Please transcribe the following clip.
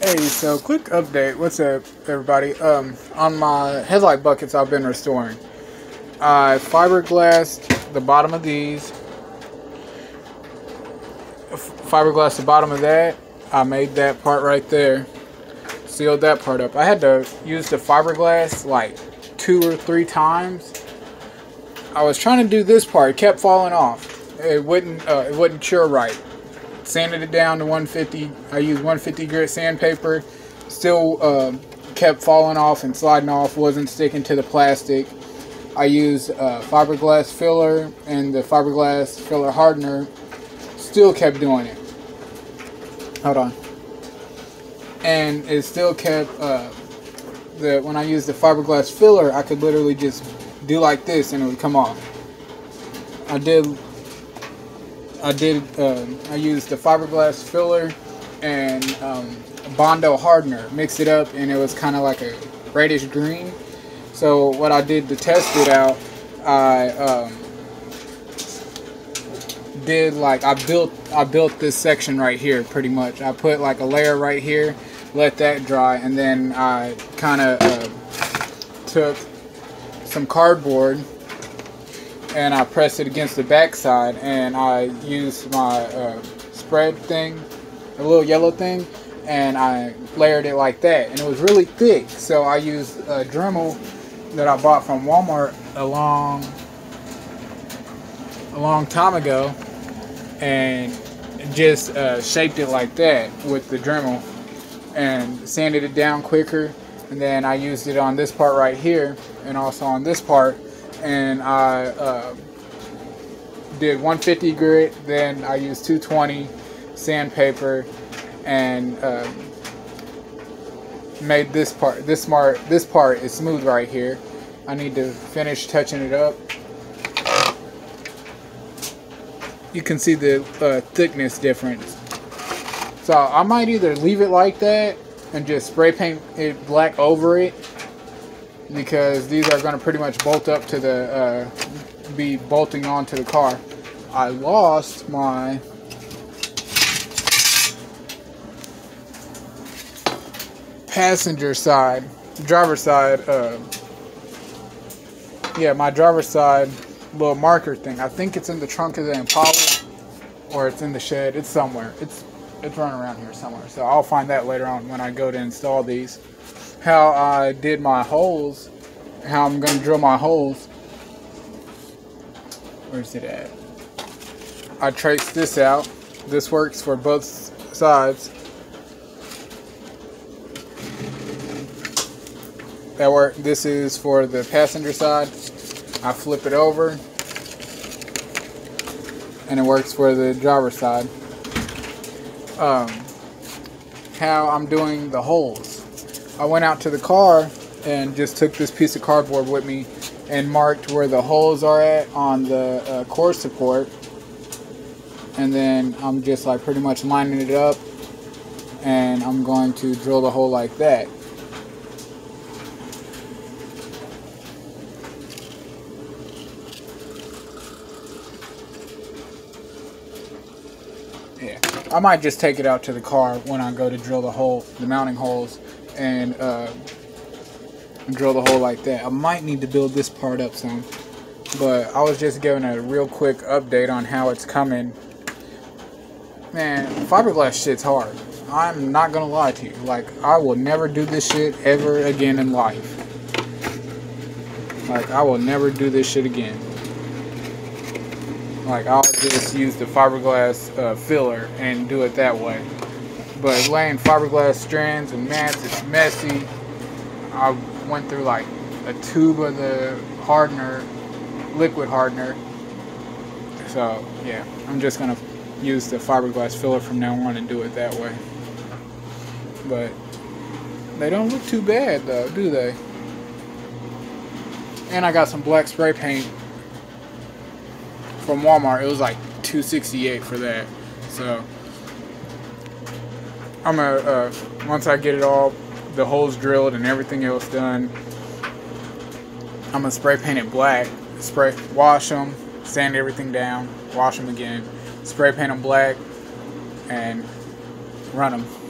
Hey, so quick update. What's up, everybody? Um, on my headlight buckets I've been restoring. I fiberglassed the bottom of these. Fiberglass the bottom of that. I made that part right there. Sealed that part up. I had to use the fiberglass like two or three times. I was trying to do this part. It kept falling off. It wouldn't. Uh, it wouldn't cure right sanded it down to 150. I used 150 grit sandpaper. Still uh, kept falling off and sliding off. Wasn't sticking to the plastic. I used uh, fiberglass filler and the fiberglass filler hardener. Still kept doing it. Hold on. And it still kept uh, the when I used the fiberglass filler, I could literally just do like this and it would come off. I did I did. Uh, I used the fiberglass filler and um, Bondo hardener. Mixed it up, and it was kind of like a reddish green. So what I did to test it out, I um, did like I built I built this section right here pretty much. I put like a layer right here, let that dry, and then I kind of uh, took some cardboard and I pressed it against the backside and I used my uh, spread thing, a little yellow thing, and I layered it like that. And it was really thick, so I used a Dremel that I bought from Walmart a long, a long time ago, and just uh, shaped it like that with the Dremel and sanded it down quicker. And then I used it on this part right here and also on this part and I uh, did 150 grit. Then I used 220 sandpaper and um, made this part. This part. This part is smooth right here. I need to finish touching it up. You can see the uh, thickness difference. So I might either leave it like that and just spray paint it black over it because these are going to pretty much bolt up to the, uh, be bolting onto the car. I lost my passenger side, driver side, uh, yeah, my driver side little marker thing. I think it's in the trunk of the Impala or it's in the shed. It's somewhere. It's it's running around here somewhere. So I'll find that later on when I go to install these how I did my holes, how I'm going to drill my holes. Where's it at? I traced this out. This works for both sides. That work. This is for the passenger side. I flip it over, and it works for the driver side. Um, how I'm doing the holes. I went out to the car and just took this piece of cardboard with me and marked where the holes are at on the uh, core support. And then I'm just like pretty much lining it up and I'm going to drill the hole like that. Yeah, I might just take it out to the car when I go to drill the hole, the mounting holes and uh, drill the hole like that. I might need to build this part up some, but I was just giving a real quick update on how it's coming. Man, fiberglass shit's hard. I'm not gonna lie to you. Like, I will never do this shit ever again in life. Like, I will never do this shit again. Like, I'll just use the fiberglass uh, filler and do it that way. But laying fiberglass strands and mats, it's messy. I went through like a tube of the hardener, liquid hardener. So yeah, I'm just gonna use the fiberglass filler from now on and do it that way. But they don't look too bad though, do they? And I got some black spray paint from Walmart. It was like 268 for that. So I'm gonna uh, once I get it all, the holes drilled and everything else done. I'm gonna spray paint it black. Spray, wash them, sand everything down, wash them again, spray paint them black, and run them.